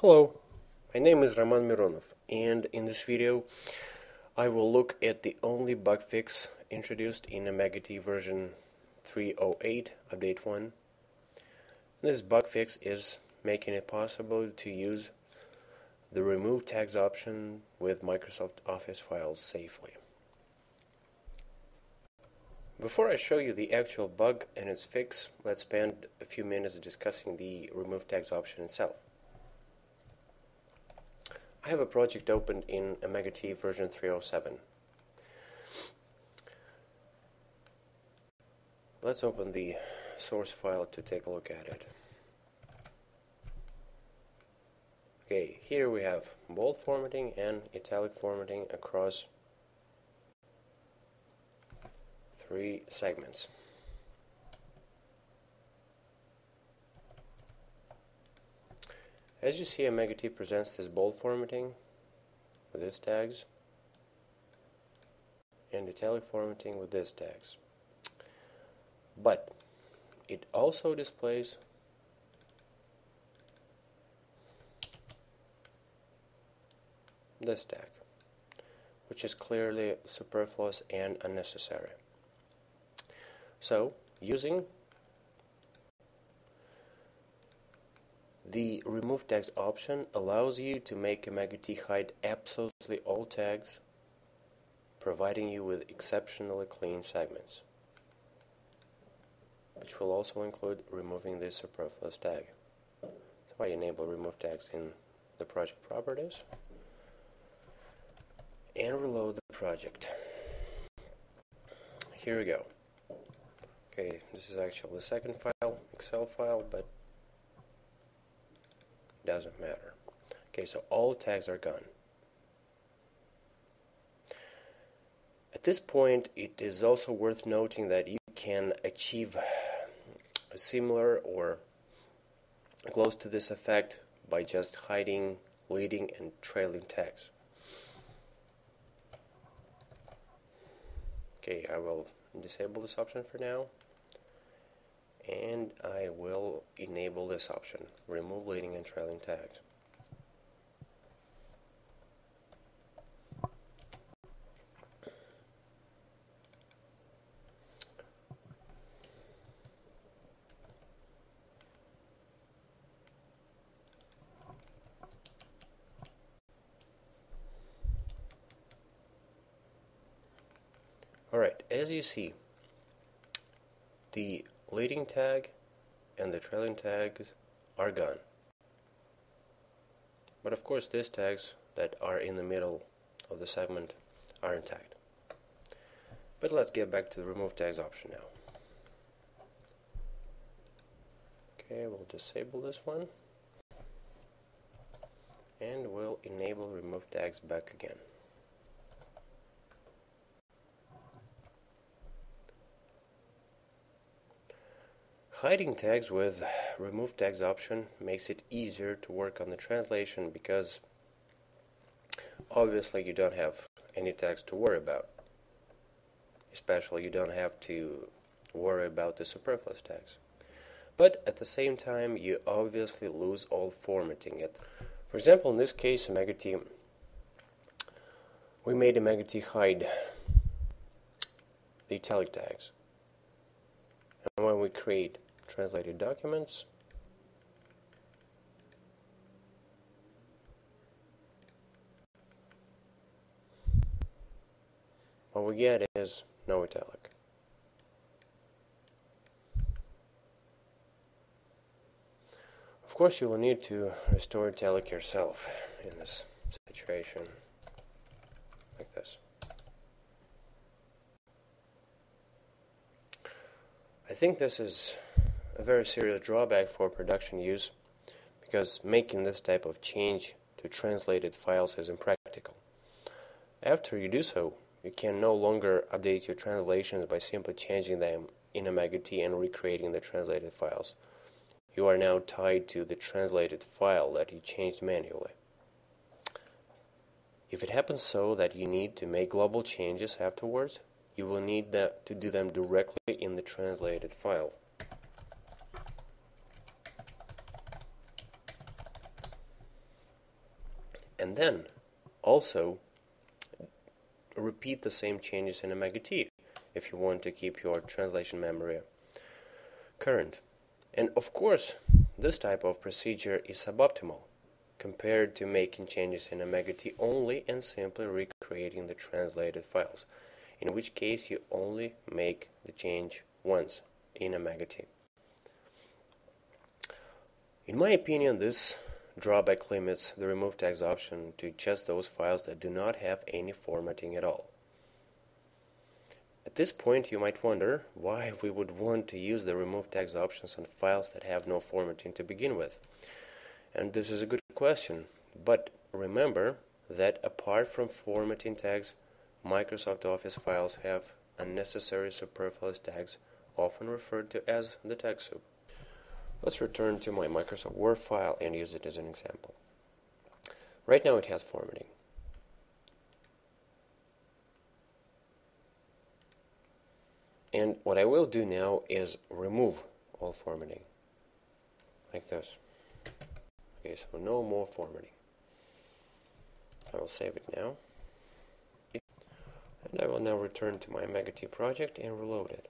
Hello, my name is Roman Mironov and in this video I will look at the only bug fix introduced in OmegaT version 308 update 1. This bug fix is making it possible to use the remove tags option with Microsoft Office files safely. Before I show you the actual bug and its fix, let's spend a few minutes discussing the remove tags option itself. I have a project opened in OmegaT version 307. Let's open the source file to take a look at it. Okay, here we have bold formatting and italic formatting across three segments. As you see, OmegaT presents this bold formatting with these tags and italic formatting with these tags. But it also displays this tag, which is clearly superfluous and unnecessary. So, using The Remove Tags option allows you to make OmegaT hide absolutely all tags, providing you with exceptionally clean segments, which will also include removing this superfluous tag. So I enable remove tags in the project properties and reload the project. Here we go. Okay, this is actually the second file, Excel file, but doesn't matter. Okay, so all tags are gone. At this point, it is also worth noting that you can achieve a similar or close to this effect by just hiding leading and trailing tags. Okay, I will disable this option for now and I will enable this option. Remove leading and trailing tags. Alright, as you see, the leading tag and the trailing tags are gone. But of course these tags that are in the middle of the segment are intact. But let's get back to the remove tags option now. Okay, we'll disable this one and we'll enable remove tags back again. Hiding tags with remove tags option makes it easier to work on the translation because obviously you don't have any tags to worry about. Especially you don't have to worry about the superfluous tags. But at the same time you obviously lose all formatting it. For example in this case OmegaT we made OmegaT hide the italic tags. And when we create translated documents. What we get is no italic. Of course, you will need to restore italic yourself in this situation, like this. I think this is a very serious drawback for production use because making this type of change to translated files is impractical. After you do so, you can no longer update your translations by simply changing them in OmegaT and recreating the translated files. You are now tied to the translated file that you changed manually. If it happens so that you need to make global changes afterwards, you will need to do them directly in the translated file. Then also repeat the same changes in OmegaT if you want to keep your translation memory current. And of course, this type of procedure is suboptimal compared to making changes in OmegaT only and simply recreating the translated files, in which case you only make the change once in OmegaT. In my opinion, this drawback limits the remove tags option to just those files that do not have any formatting at all. At this point, you might wonder why we would want to use the remove tags options on files that have no formatting to begin with. And this is a good question, but remember that apart from formatting tags, Microsoft Office files have unnecessary superfluous tags, often referred to as the tag soup. Let's return to my Microsoft Word file and use it as an example. Right now it has formatting. And what I will do now is remove all formatting, like this. Okay, so no more formatting. I will save it now. And I will now return to my OmegaT project and reload it.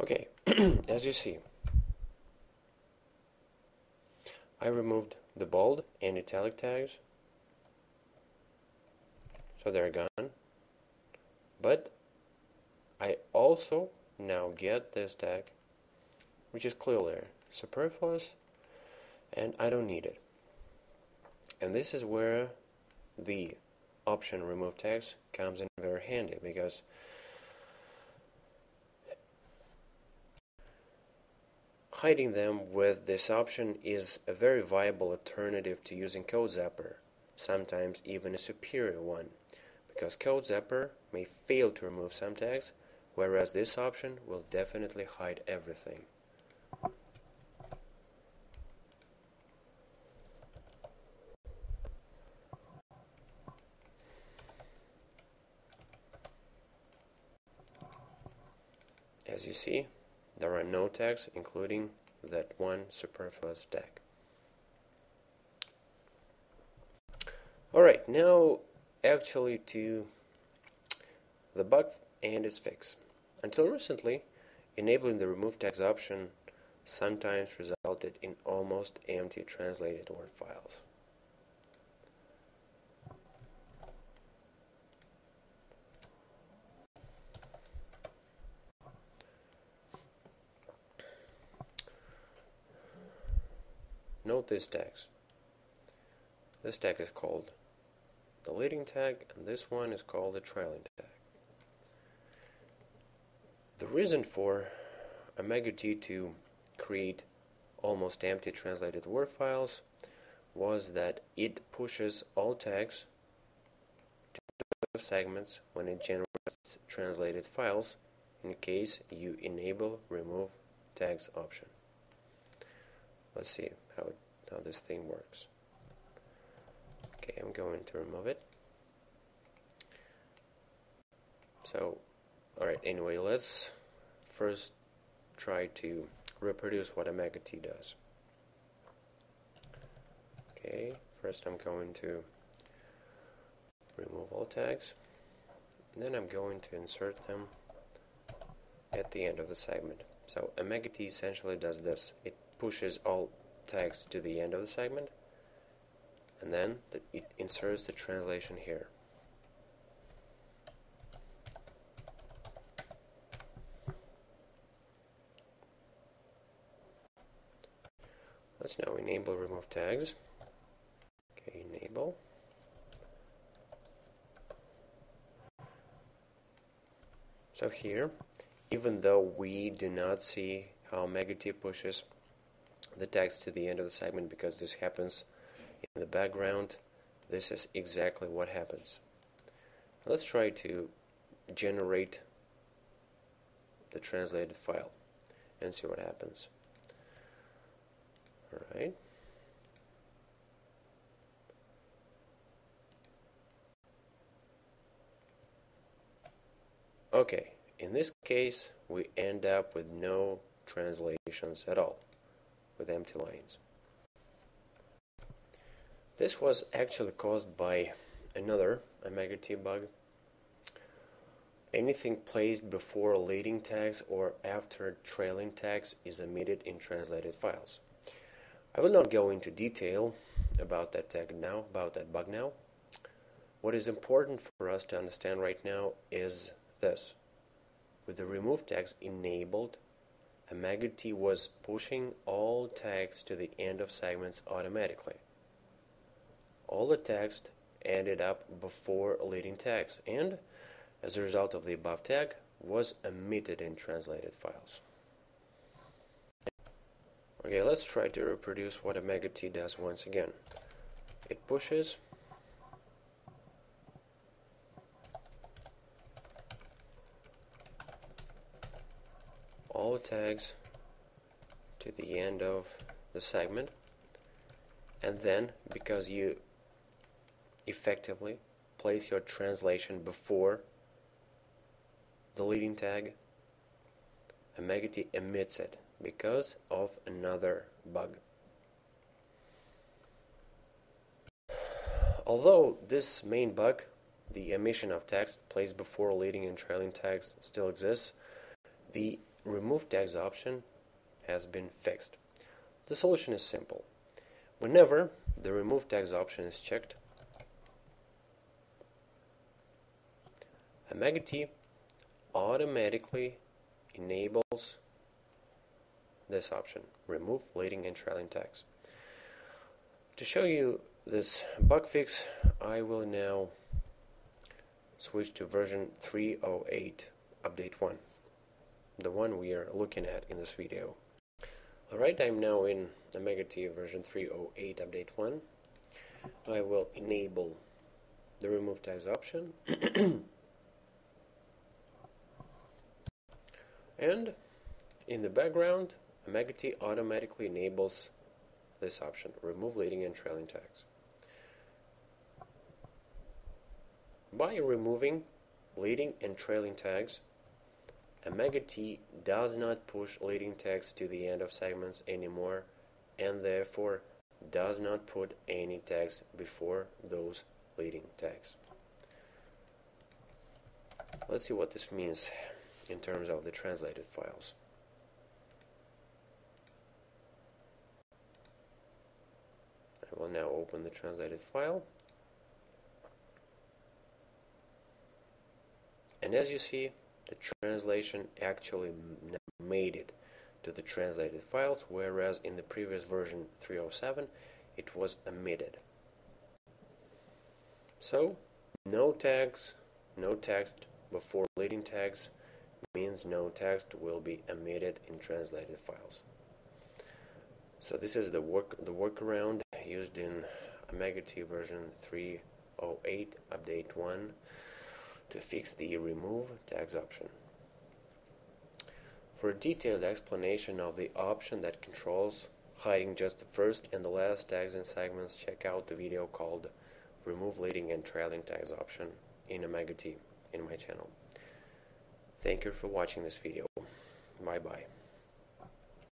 Okay, as you see, I removed the bold and italic tags, so they're gone. But I also now get this tag, which is clearly superfluous, and I don't need it. And this is where the option remove tags comes in very handy because hiding them with this option is a very viable alternative to using CodeZapper, sometimes even a superior one, because CodeZapper may fail to remove some tags, whereas this option will definitely hide everything. As you see, there are no tags including that one superfluous tag. Alright, now actually to the bug and its fix. Until recently, enabling the remove tags option sometimes resulted in almost empty translated Word files. Note these tags. This tag is called the leading tag and this one is called the trailing tag. The reason for OmegaT to create almost empty translated Word files was that it pushes all tags to the segments when it generates translated files in case you enable remove tags option. Let's see how, how this thing works. Okay, I'm going to remove it. So Alright, anyway, let's first try to reproduce what OmegaT does. Okay, first I'm going to remove all tags, and then I'm going to insert them at the end of the segment. So OmegaT essentially does this. It pushes all tags to the end of the segment, and then it inserts the translation here. Let's now enable remove tags. Okay, enable. So here, even though we do not see how OmegaT pushes the text to the end of the segment because this happens in the background, this is exactly what happens. Let's try to generate the translated file and see what happens. Alright. Okay, in this case, we end up with no translations at all, with empty lines. This was actually caused by another OmegaT bug. Anything placed before leading tags or after trailing tags is omitted in translated files. I will not go into detail about that tag now, about that bug now. What is important for us to understand right now is this. With the remove tags enabled, T was pushing all tags to the end of segments automatically. All the text ended up before leading tags and, as a result of the above tag, was omitted in translated files. Okay, let's try to reproduce what OmegaT does once again. It pushes all tags to the end of the segment and then because you effectively place your translation before the leading tag Omega emits it because of another bug. Although this main bug, the emission of text placed before leading and trailing tags still exists, the remove tags option has been fixed. The solution is simple. Whenever the remove tags option is checked, OmegaT automatically enables this option, remove leading and trailing tags. To show you this bug fix, I will now switch to version 308 update 1, the one we are looking at in this video. Alright, I'm now in OmegaT version 308 update 1. I will enable the remove tags option and in the background OmegaT automatically enables this option, remove leading and trailing tags. By removing leading and trailing tags, OmegaT does not push leading tags to the end of segments anymore and therefore does not put any tags before those leading tags. Let's see what this means in terms of the translated files. I will now open the translated file. And as you see, the translation actually made it to the translated files, whereas in the previous version 307 it was omitted. So, no tags, no text before leading tags means no text will be omitted in translated files. So this is the work the workaround used in OmegaT version 308 update 1 to fix the remove tags option. For a detailed explanation of the option that controls hiding just the first and the last tags and segments, check out the video called Remove Leading and Trailing Tags option in OmegaT in my channel. Thank you for watching this video. Bye bye.